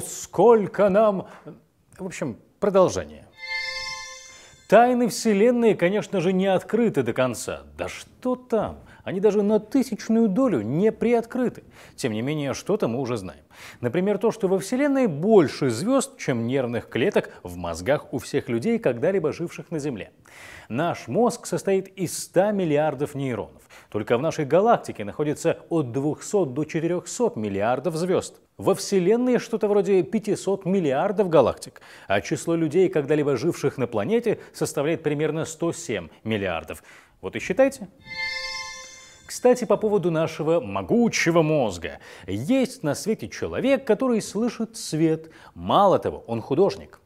Сколько нам... В общем, продолжение. Тайны Вселенной, конечно же, не открыты до конца. Да что там? Они даже на тысячную долю не приоткрыты. Тем не менее, что-то мы уже знаем. Например, то, что во Вселенной больше звезд, чем нервных клеток в мозгах у всех людей, когда-либо живших на Земле. Наш мозг состоит из 100 миллиардов нейронов. Только в нашей галактике находится от 200 до 400 миллиардов звезд. Во Вселенной что-то вроде 500 миллиардов галактик, а число людей, когда-либо живших на планете, составляет примерно 107 миллиардов. Вот и считайте. Кстати, по поводу нашего могучего мозга. Есть на свете человек, который слышит свет. Мало того, он художник.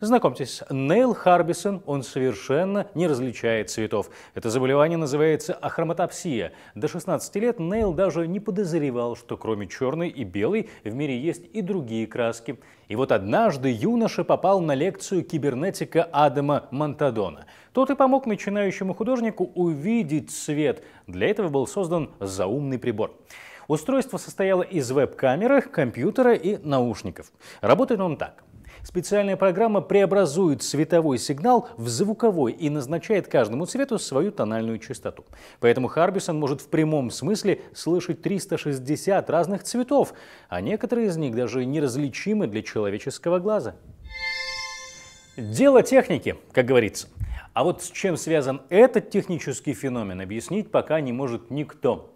Знакомьтесь, Нейл Харбисон, он совершенно не различает цветов. Это заболевание называется ахроматопсия. До 16 лет Нейл даже не подозревал, что кроме черной и белой в мире есть и другие краски. И вот однажды юноша попал на лекцию кибернетика Адама Монтадона. Тот и помог начинающему художнику увидеть цвет. Для этого был создан заумный прибор. Устройство состояло из веб-камеры, компьютера и наушников. Работает он так. Специальная программа преобразует световой сигнал в звуковой и назначает каждому цвету свою тональную частоту. Поэтому Харбисон может в прямом смысле слышать 360 разных цветов, а некоторые из них даже неразличимы для человеческого глаза. Дело техники, как говорится. А вот с чем связан этот технический феномен, объяснить пока не может никто.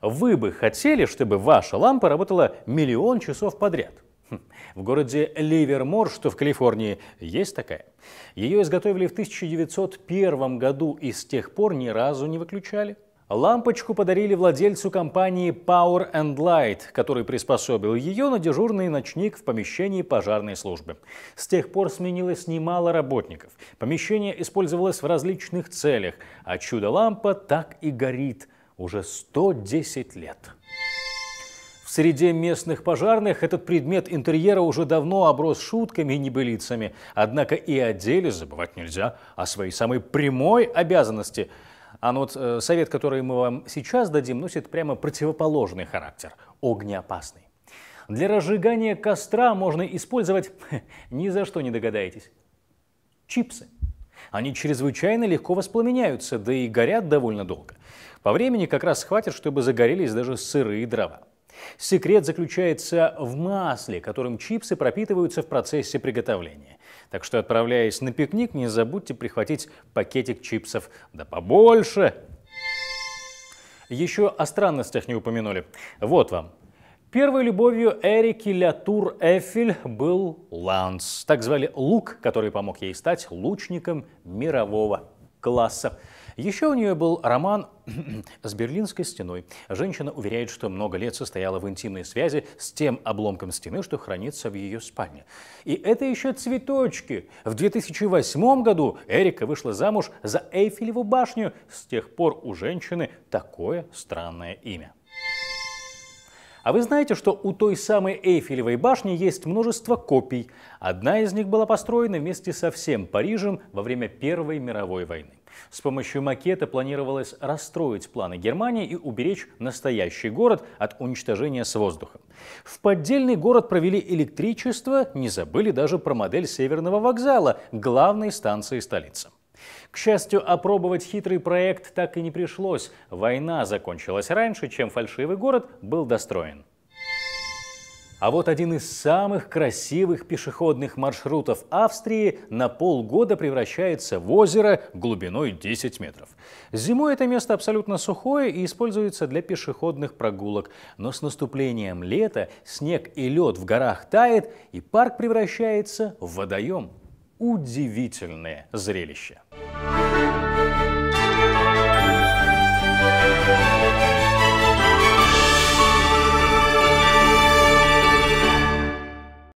Вы бы хотели, чтобы ваша лампа работала миллион часов подряд – в городе Ливермор, что в Калифорнии, есть такая. Ее изготовили в 1901 году и с тех пор ни разу не выключали. Лампочку подарили владельцу компании Power and Light, который приспособил ее на дежурный ночник в помещении пожарной службы. С тех пор сменилось немало работников. Помещение использовалось в различных целях, а чудо-лампа так и горит уже 110 лет. Среде местных пожарных этот предмет интерьера уже давно оброс шутками и небылицами. Однако и о деле забывать нельзя, о своей самой прямой обязанности. А вот э, совет, который мы вам сейчас дадим, носит прямо противоположный характер – огнеопасный. Для разжигания костра можно использовать, ни за что не догадаетесь, чипсы. Они чрезвычайно легко воспламеняются, да и горят довольно долго. По времени как раз хватит, чтобы загорелись даже сырые дрова. Секрет заключается в масле, которым чипсы пропитываются в процессе приготовления. Так что, отправляясь на пикник, не забудьте прихватить пакетик чипсов. Да побольше! Еще о странностях не упомянули. Вот вам. Первой любовью Эрики Лятур Эфель был Ланс. Так звали лук, который помог ей стать лучником мирового класса. Еще у нее был роман с Берлинской стеной. Женщина уверяет, что много лет состояла в интимной связи с тем обломком стены, что хранится в ее спальне. И это еще цветочки. В 2008 году Эрика вышла замуж за Эйфелеву башню. С тех пор у женщины такое странное имя. А вы знаете, что у той самой Эйфелевой башни есть множество копий. Одна из них была построена вместе со всем Парижем во время Первой мировой войны. С помощью макета планировалось расстроить планы Германии и уберечь настоящий город от уничтожения с воздуха. В поддельный город провели электричество, не забыли даже про модель Северного вокзала, главной станции столицы. К счастью, опробовать хитрый проект так и не пришлось. Война закончилась раньше, чем фальшивый город был достроен. А вот один из самых красивых пешеходных маршрутов Австрии на полгода превращается в озеро глубиной 10 метров. Зимой это место абсолютно сухое и используется для пешеходных прогулок. Но с наступлением лета снег и лед в горах тает, и парк превращается в водоем. Удивительное зрелище.